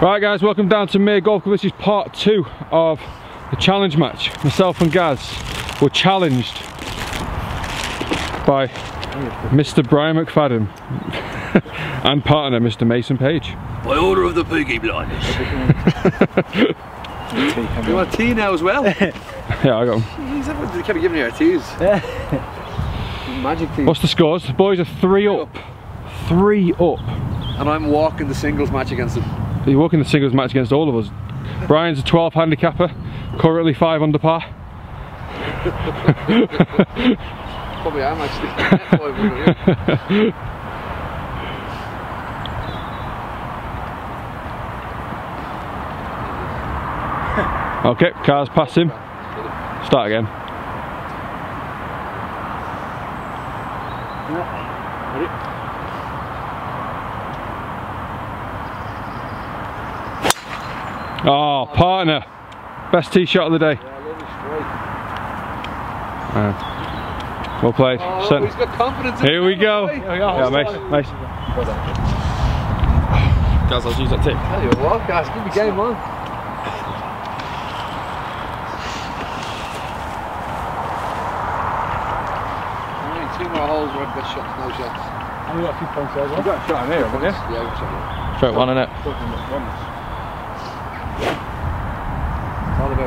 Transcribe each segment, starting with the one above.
Right guys, welcome down to Mere Golf Club. This is part two of the challenge match. Myself and Gaz were challenged by Mr. Brian McFadden and partner Mr. Mason Page. By order of the Peaky Blinders. you want tea now as well? Yeah, I got him. Jeez, everyone kept giving you our teas. Magic tea. What's the scores? The boys are three up. Three up. And I'm walking the singles match against them. You're walking the singles match against all of us. Brian's a 12 handicapper, currently 5 under par. Probably am actually. Okay, cars pass him. Start again. Oh, partner. Best tee shot of the day. Uh, well played. Oh, Sent- he's got confidence in Here we go. Here Yeah, nice, nice. Guys, I'll use that tip. Tell you what, guys, keep the game on. Only two more holes where I've got shots, no shots. You got a few points there. I've got a shot in here, haven't you? Yeah, I've got shots. Straight one in it. It's all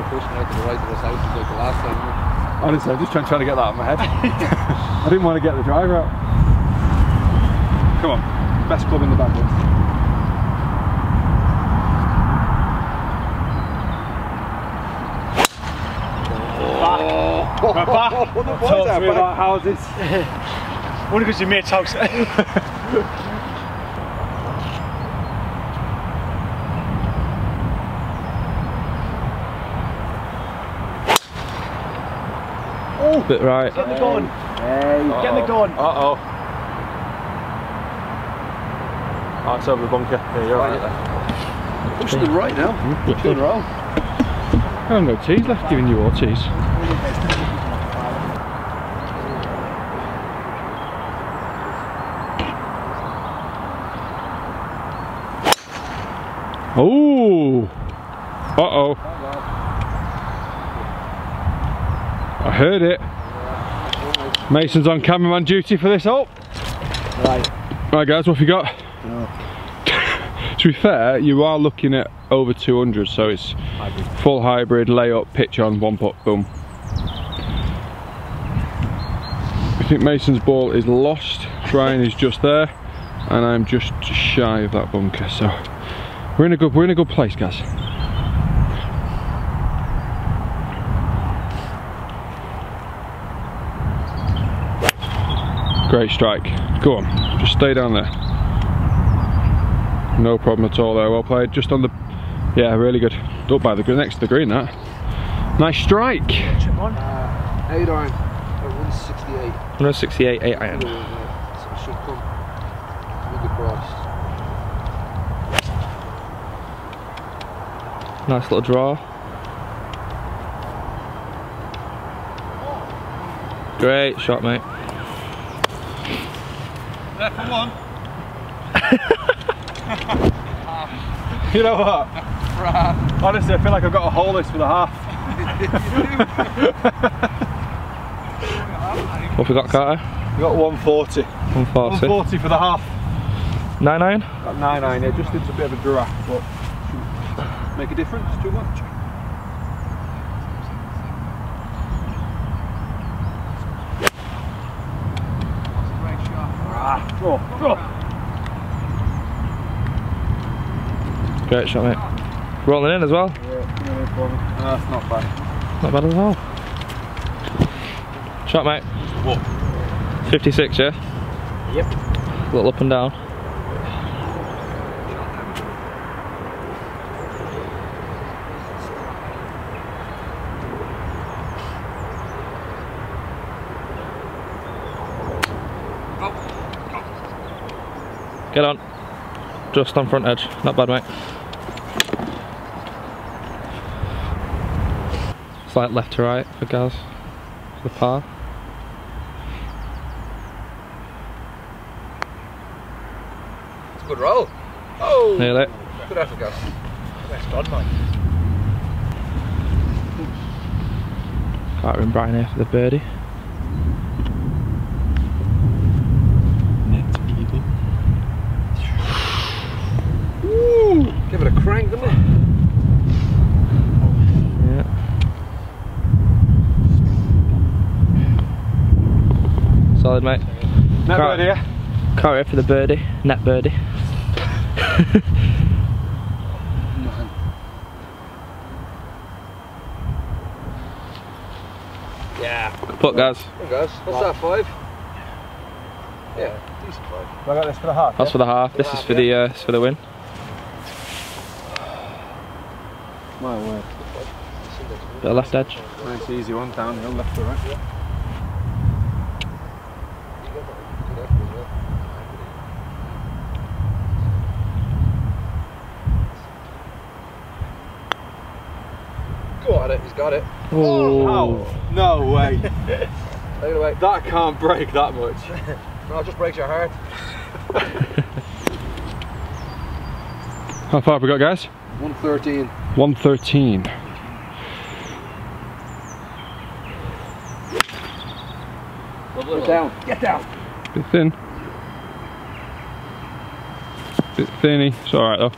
about pushing out to the right of the south, just like the last time. isn't it? Honestly, I'm just trying, trying to get that out of my head. I didn't want to get the driver out. Come on, best club in the bag. Oh, back. the boys Talk are to me back. about houses. Only because your mate's house. Bit right. Get the gun. Get the gun. Uh oh. Oh, it's over the bunker. Yeah, you're right there. Push to the right now. Two in a row. I haven't got teas left, giving you all teas. Oh! Uh oh. I heard it. Mason's on cameraman duty for this. Oh! Right. Right, guys, what have you got? to be fair, you are looking at over 200, so it's full hybrid, layup, pitch on, one putt, boom. I think Mason's ball is lost. Brian is just there, and I'm just shy of that bunker. So we're in a good, we're in a good place, guys. Great strike. Go on, just stay down there. No problem at all there. Well played. Just on the, yeah, really good. Up by the green, next to the green. That nice strike. Chip on. Eight iron. 168. 168 eight iron. So it should come. Look across. Nice little draw. Great shot, mate. There for one. You know what? Honestly, I feel like I've got a hole this for the half. what have we got, Carter? We got 140. 140. 140 for the half. 9 iron? Got 9 iron here, just it's a bit of a draft, but make a difference too much. Draw, draw. Great shot, mate. Rolling in as well. Yeah, come in for me. No, that's not bad. Not bad at all. Shot, mate. What? 56, yeah? Yep. A little up and down. Get on. Just on front edge. Not bad, mate. Slight left to right for Gaz. For the par. It's a good roll. Oh! It. Good effort, guys. That's God, mate. Carter and Brian here for the birdie. Net eagle. Give it a crank, didn't it? Yeah. Solid, mate. Net Can't- birdie, yeah? Carter here for the birdie. Net birdie. Yeah. Good putt, guys. Hey guys, what's that, five? Yeah, decent five. I got this for the half. That's for the half. This is for the uh, this is for the win. My word. Bit of left edge. Nice easy one downhill, left to right. Go at it, he's got it. Oh. No way. Take it away. that can't break that much. No, it just breaks your heart. How far have we got, guys? 113. 113. Get down. Get down. Bit thin. Bit thinny. It's alright though.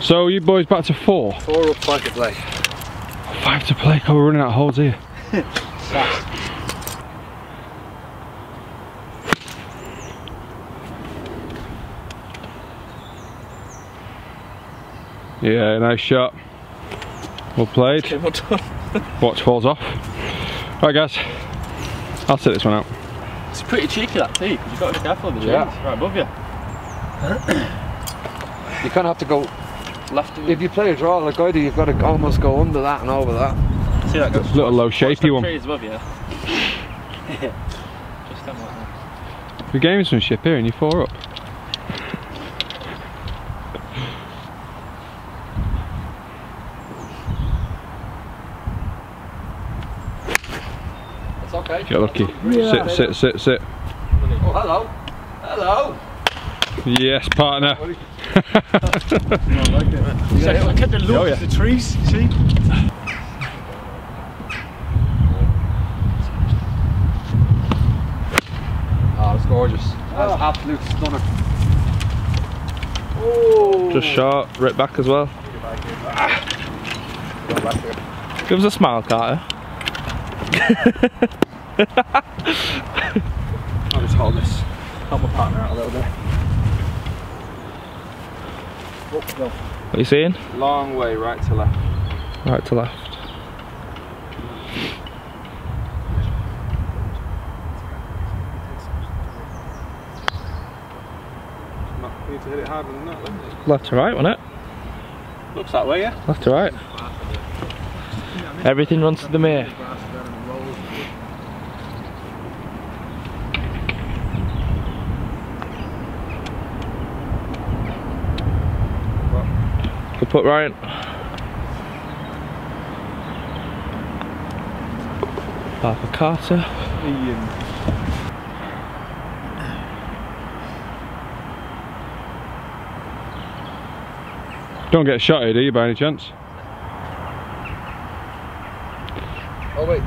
So you boys back to four. Four up, five to play. Five to play, God, we're running out of holes here. Yeah, nice shot. Well played. Okay, well done. Watch falls off. Right guys, I'll set this one out. It's pretty cheeky that tee, because you've got to be careful of the trees Yeah. right above you. You kind of have to go, Left of if you play a draw like I do, you've got to almost go under that and over that. See that goes. Little low shapey one. Trees above you. Just them like that. We're gamesmanship here and you're four up. It's okay. Get lucky. Sit, sit, sit, sit. Oh, hello. Hello. Yes, partner. I kept the look Oh, yeah. at the trees, see? Ah, oh, it's gorgeous. That's ah. absolute stunner. Oh. Just shot, right back as well. Ah. Give us a smile, Carter. I'll just hold this. Help my partner out a little bit. What are you seeing? Long way right to left. Right to left. Not need to hit it harder than that. doesn't it? Left to right, wasn't it? Looks that way, yeah? Left to right. Everything runs to the Mere. Good put, Ryan. Parker Carter. Ian. Don't get shot here, do you, by any chance? Oh, wait.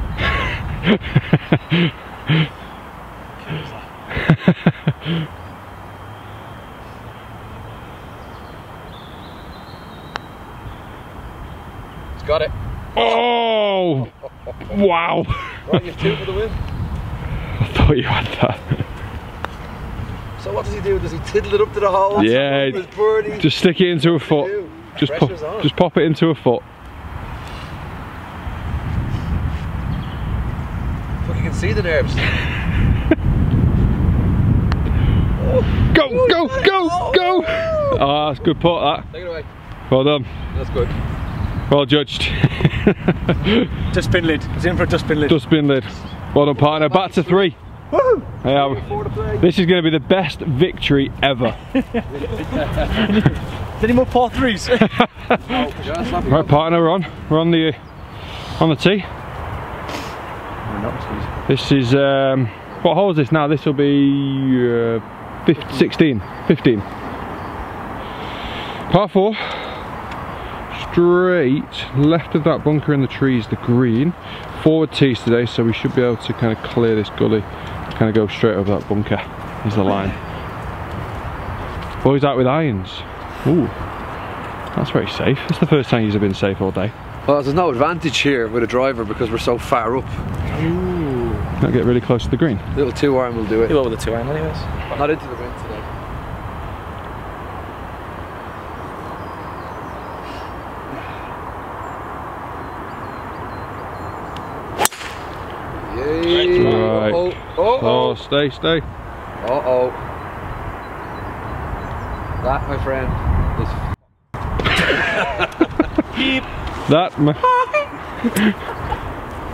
got it. Oh! Wow! Right, you've two for the win. I thought you had that. So what does he do? Does he tiddle it up to the hole? Yeah? Just stick it into a foot. Just pop, just pop it into a foot. Look, you can see the nerves. Go, go, go, go! Oh, ah, that's a good putt, that. Take it away. Well done. That's good. Well judged. Dustbin lid. It's in for a dustbin lid. Dustbin lid. Well done, partner. Back to three. Woohoo! Yeah, Four to play. this is going to be the best victory ever. Any more par threes? Yeah. Right, partner, we're on. We're on the on the tee. This is um, what hole is this now? This will be uh, 15, 16, 15. Par four. Straight. Left of that bunker in the trees, the green. Forward tees today, so we should be able to kind of clear this gully. Kind of go straight over that bunker is the line. Boys out with irons. Ooh, that's very safe. It's the first time you've been safe all day. Well, there's no advantage here with a driver because we're so far up. Ooh. Not get really close to the green. Little two arm will do it. You over the two iron anyways. Not into the wind Yay. Right. Oh, oh, Oh, oh, stay, stay. oh, oh. That, my friend, is Keep. That. ma-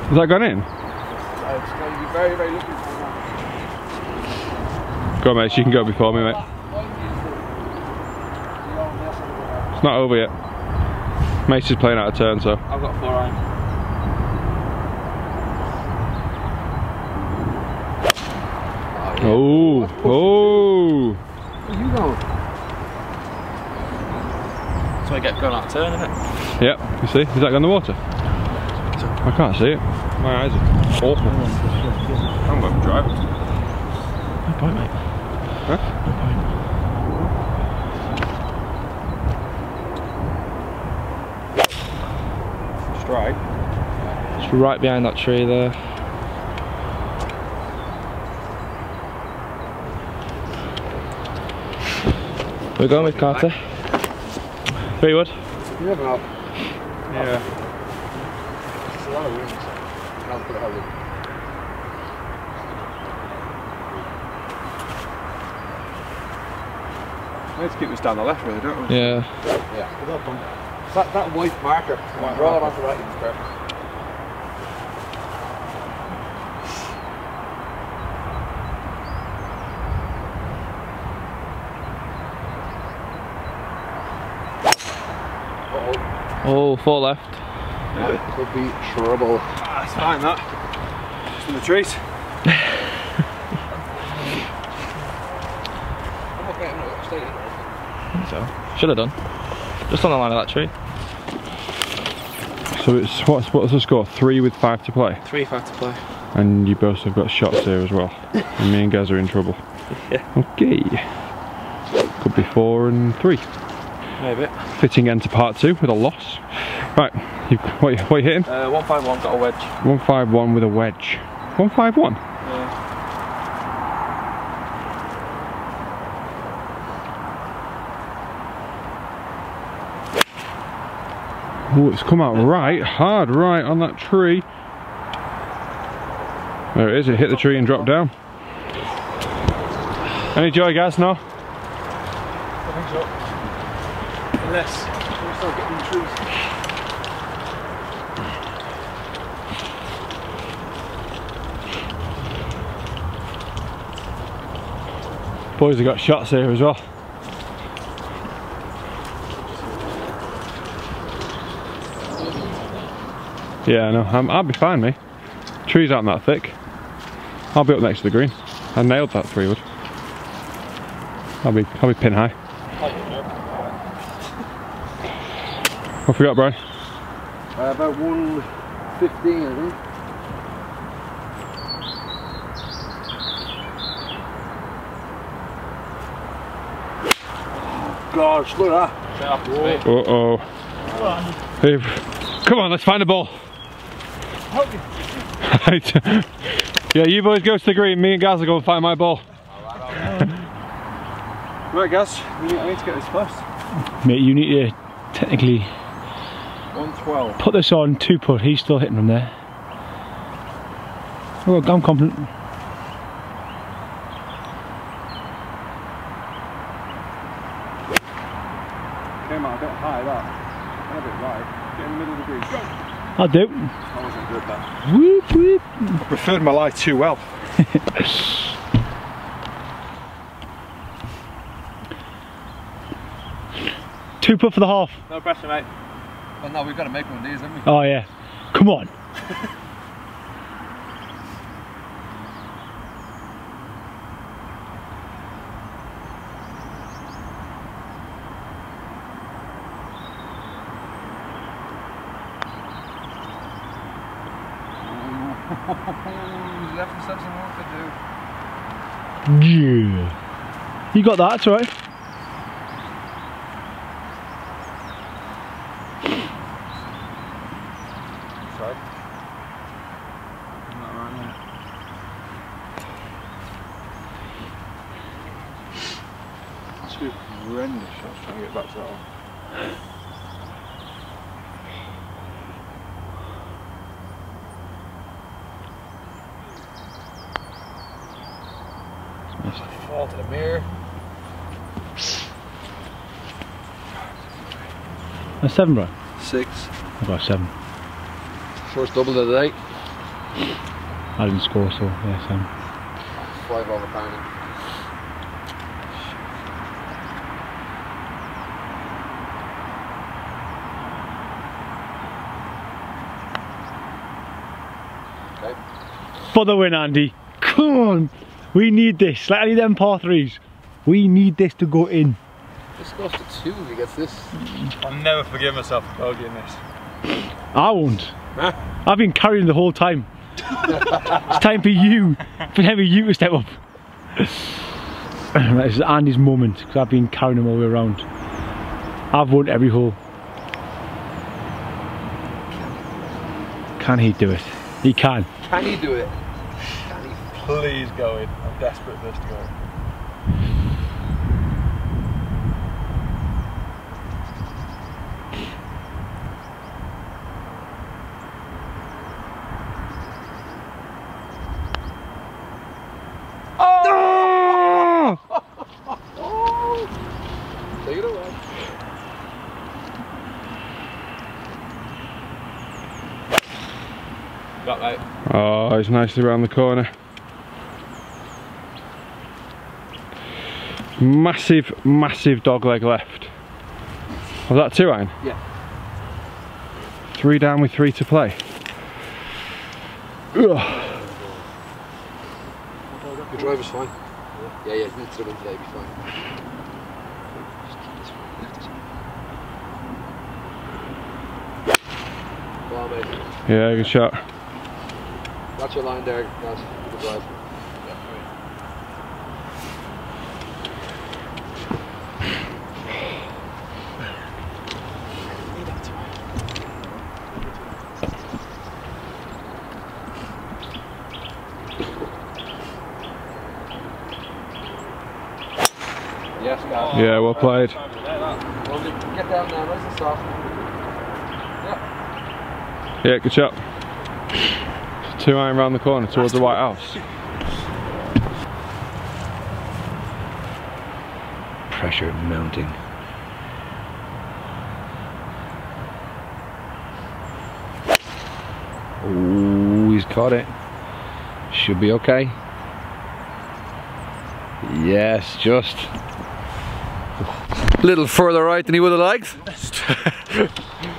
Has that gone in? Uh, it's going to be very, very looking for Go on, mate. You can go before me, mate. It's not over yet. Mace is playing out of turn, so. I've got four iron. Oh, oh. Where you going? So I get going out of turn, innit? Yep, you see? Is that going in the water? I can't see it. My eyes are awful. I'm going to drive. No point, mate. Huh? No point. Strike. It's right behind that tree there. We're going with Carter. Three wood. You never know. Yeah. It's a lot of wind. I'll put it out. Let's keep this down the left, really, don't we? Yeah. Yeah. That, that white marker, draw it onto that, you perfect. Oh, four left. Could be trouble. Ah, it's fine, that. Just in the trees. I'm okay, I'm not staying. I think so. Should have done. Just on the line of that tree. So it's what's what's the score? Three with five to play, Three five to play. and you both have got shots here as well. And me and Gaz are in trouble. Yeah. Okay. Could be four and three. Maybe. Fitting end to part two with a loss. Right, you, what, what you hitting? Uh, one five one got a wedge. One five one with a wedge. One five one. Yeah. Oh, it's come out right, hard right on that tree. There it is, it hit the tree and dropped down. Any joy, guys, No? I think so. Unless we start getting trees. Boys have got shots here as well. Yeah, no, I'm, I'll be fine, me. Trees aren't that thick. I'll be up next to the green. I nailed that three wood. I'll be, I'll be pin high. What have we got, Brian? Uh, about 115, I think. Gosh, look at that. Uh oh. Hey, come on, let's find the ball. Right. yeah, you boys go to the green. Me and Gaz are going to find my ball. Right, guys, we need, we need to get this first. Mate, you need to technically 112. put this on two put. He's still hitting from there. Oh, I'm confident. Came out a bit high, that. And a bit right. Get in the middle of the green. Go! I'll do. That wasn't good, that. Whoop, whoop. I preferred my lie too well. Two put for the half. No pressure, mate. Oh no, we've got to make one of these, haven't we? Oh yeah. Come on. left himself some work to do. Yeah. You got that, right? Seven, bro. Six. I got a seven. First double of the night. I didn't score, so yeah, seven. Five over pounding. Okay. For the win, Andy. Come on. We need this. Of them par threes. We need this to go in. This goes to two if he gets this. I'll never forgive myself for bogeying this. I won't. I've been carrying the whole time. it's time for you, for time for you to step up. this is Andy's moment because I've been carrying him all the way around. I've won every hole. Can he do it? He can. Can he do it? Can he? Please go in. I'm desperate for this to go in. Take it away. Got that. He's nicely round the corner. Massive, massive dog leg left. Was that two iron? Yeah. Three down with three to play. Ugh. Your driver's fine. Yeah, yeah, yeah. It's the wind today, be fine. Well, mate. Yeah, good shot. Watch your line there, guys. Good drive. Yes, guys. Yeah, well played. Get down now, nice and soft. Yeah, good shot. Two iron round the corner towards the White House. Pressure mounting. Ooh, he's caught it. Should be okay. Yes, just. A little further right than he would have liked.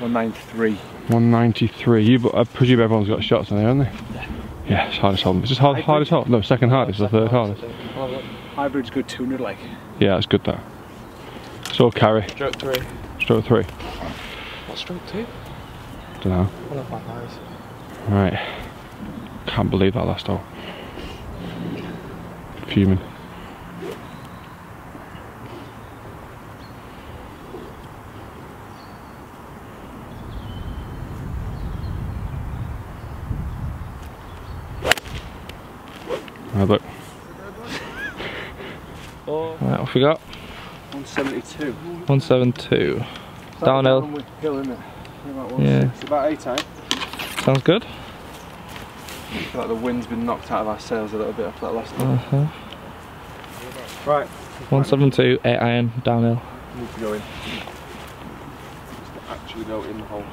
One ninety-three. 193. You, I uh, presume everyone's got shots in there, haven't they? Yeah, Yeah, it's hardest hole. Is this hard, hardest hole? No, second hardest, the third hardest. Hybrid's good 200 like. Yeah, it's good that. So carry, Stroke three. stroke three. What stroke two? Don't know. One of my eyes. Right. Can't believe that last hole. Fuming. Have a look. Right, off we got. One seventy-two. 172. Downhill. Hill, it? About Yeah. six- About eight eight. Sounds good. I feel like the wind's been knocked out of our sails a little bit after that last one. Uh-huh. Right, 172, 8 iron, downhill. need to go in. Just to actually go in the hole.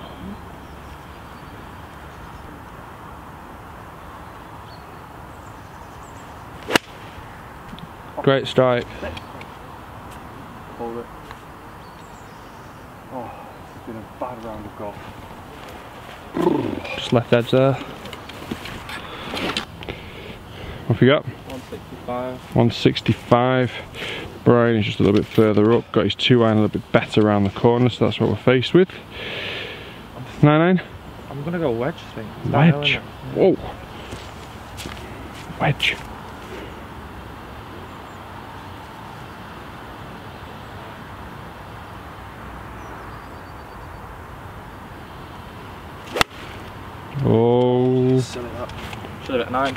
Great strike. Hold it. Oh, it's been a bad round of golf. Just left edge there. What have you got? 165. 165. Brian is just a little bit further up, got his two iron a little bit better around the corner, so that's what we're faced with. Nine nine. I'm gonna go wedge, I think. Wedge. Whoa. Wedge. Oh, Silly that. Should have hit nine.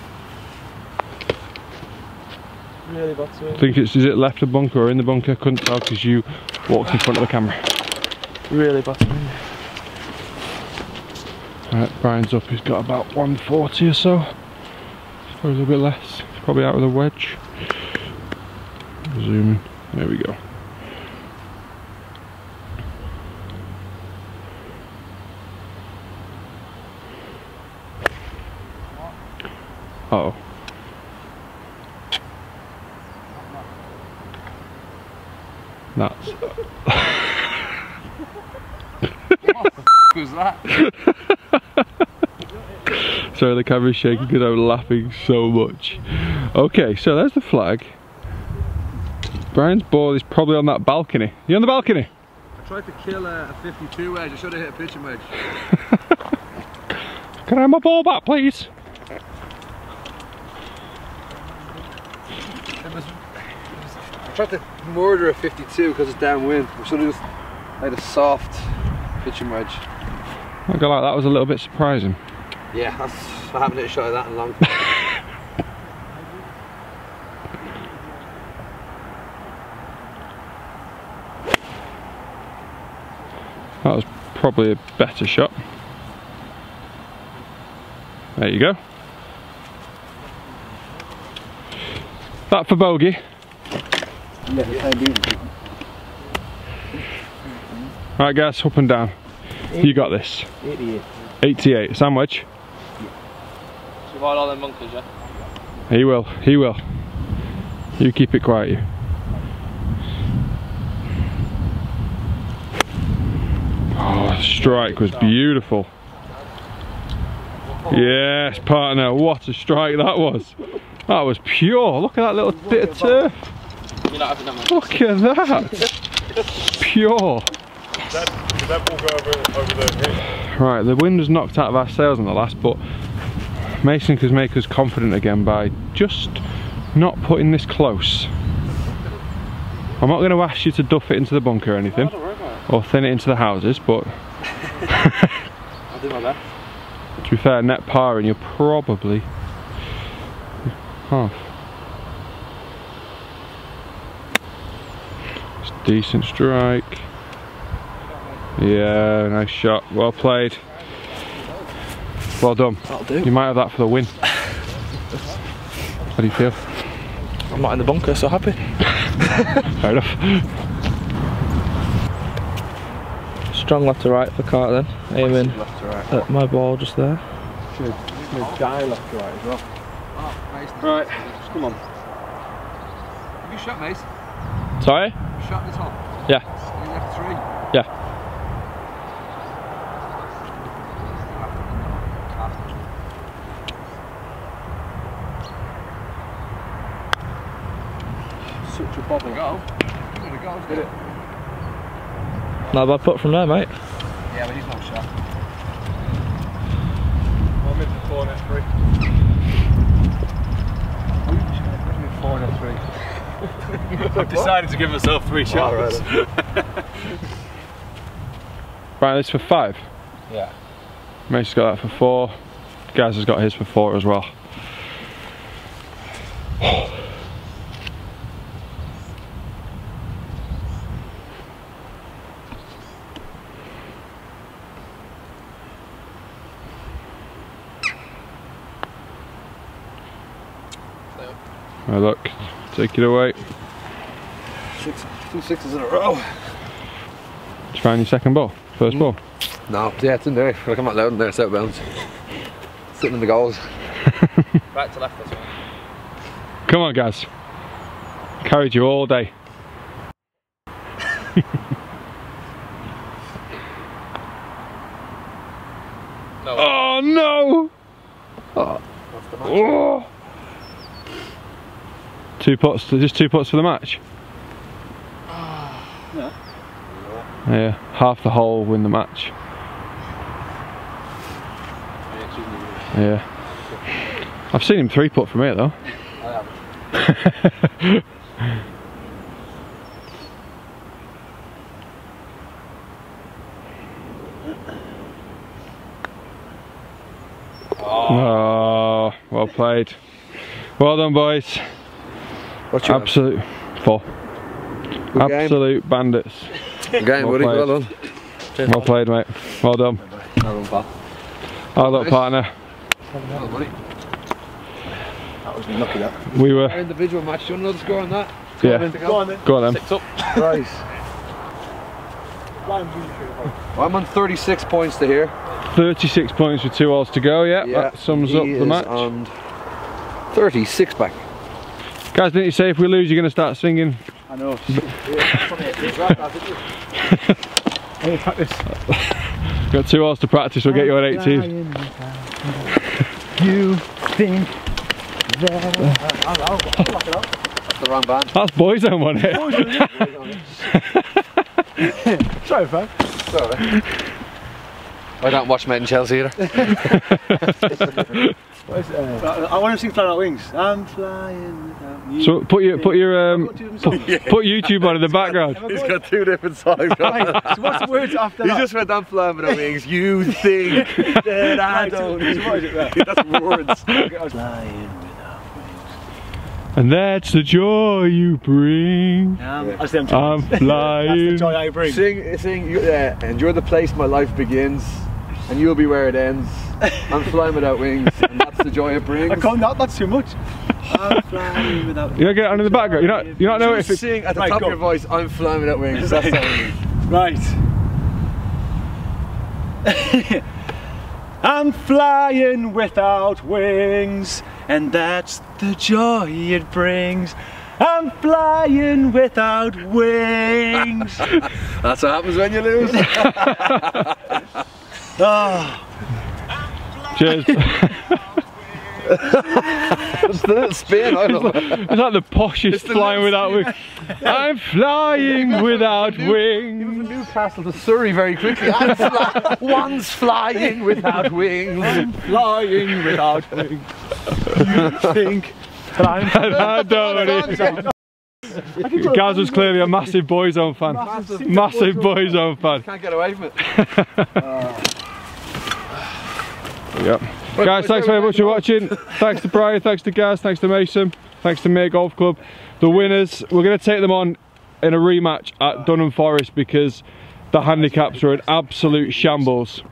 Really bad I think it's is it left the bunker or in the bunker? Couldn't tell because you walked in front of the camera. Really bad swing. Right, Brian's up. He's got about 140 or so. Probably a little bit less. Probably out with a wedge. Zooming. There we go. Uh oh. That's Who's that? Sorry, the camera's shaking because I'm laughing so much. Okay, so there's the flag. Brian's ball is probably on that balcony. You on the balcony? I tried to kill a, a 52 wedge. I should have hit a pitching wedge. Can I have my ball back, please? I tried to murder a 52 because it's downwind. I should have just made a soft pitching wedge. I go like that was a little bit surprising. Yeah, that's, I haven't hit a shot of that in a long time. That was probably a better shot. There you go. That for bogey. Right guys, up and down. You got this. 88. 88, sandwich. Survived all them bunkers, yeah? He will, he will. You keep it quiet, you. Oh, strike was beautiful. Yes, partner, what a strike that was. That was pure. Look at that little bit of turf. Look at that. having that much. Look at that. Pure. Right, the wind was knocked out of our sails on the last, but Mason could make us confident again by just not putting this close. I'm not going to ask you to duff it into the bunker or anything, or thin it into the houses, but I'll do my best. to be fair, net par and you're probably half. It's a decent strike. Yeah, nice shot. Well played. Well done. That'll do. You might have that for the win. How do you feel? I'm not in the bunker, so happy. Fair enough. Strong left to right for Carter then. Aiming Left to right. at my ball just there. Die left to right as well. Oh, Mason. Right, come on. Have you shot, Mace? Sorry? You shot this hole? Yeah. You left three? Yeah. Such a bobble. Go. Give it a go. Did it? Not a bad putt from there, mate. Yeah, but he's not shot. I'm in for four net three. Four and a three. I've decided to give myself three shots. Right, this for five. Yeah. Mason's got that for four. Gaz has got his for four as well. Right, look, take it away. Six, two sixes in a row. Did you find your second ball? First mm. ball? No, yeah, it's in there. Like I'm not loud in there, it's out of bounds. Sitting in the goals. Right to left this one. Come on, guys. Carried you all day. No. Oh no! Oh. Two pots, just two pots for the match. Ah. Yeah, half the hole win the match. Yeah. I've seen him three putt from here though. Oh, well played. Well done, boys. What's your Absolute four. Good game. Absolute bandits. game, well buddy? played. Well done. Well played, mate. Well done. Well done, pal. Our little Nice. partner. Well done, buddy. That was lucky that. We were, Our individual match. Do you want to know the score on that? yeah. Go on then. Go on then. Six up. Right. Well, I'm on 36 points to here. 36 points with two holes to go. Yeah, that sums he up the match. On 36 back. Guys, didn't you say if we lose, you're going to start singing? I know. Got two hours to practice. We'll get you on 18. You think That's the wrong band. That's eh? Boyzone, wasn't it? Sorry, Frank. Sorry. I don't watch Made in Chelsea either. I want to sing Flying Out Wings. I'm flying without you. So put your put your um, put, put YouTube on in the background. He's got two different songs. Right, so what's the words after He that? just went on flying with wings. You think that I don't. so what is it there? That's words. Flying without And that's the joy you bring. Um, that's I'm flying. That's the joy I bring. Sing, sing. You, uh, and you're the place my life begins, and you'll be where it ends. I'm flying without wings, and that's the joy it brings. I can't, that, that's too much. I'm flying without You don't get it on in the background. You're not you're not know if Just it's sing at the Right, top go. of your voice. I'm flying without wings. That's all you. Right. I'm flying without wings, and that's the joy it brings. I'm flying without wings. That's what happens when you lose. Ah, cheers. It's the spin. I don't know. It's like the poshest the flying without wings. I'm flying without wings. Newcastle to Surrey very quickly. I'm fly- one's flying without wings. I'm flying without wings. You think that I'm I don't know. Gaz was clearly a massive Boyzone fan. Massive Boyzone fan. Can't get away from it. Yep. Guys, thanks very much for watching. Thanks to Brian, thanks to Gaz, thanks to Mason, thanks to Mere Golf Club. The winners, we're going to take them on in a rematch at Dunham Forest because the handicaps are an absolute shambles.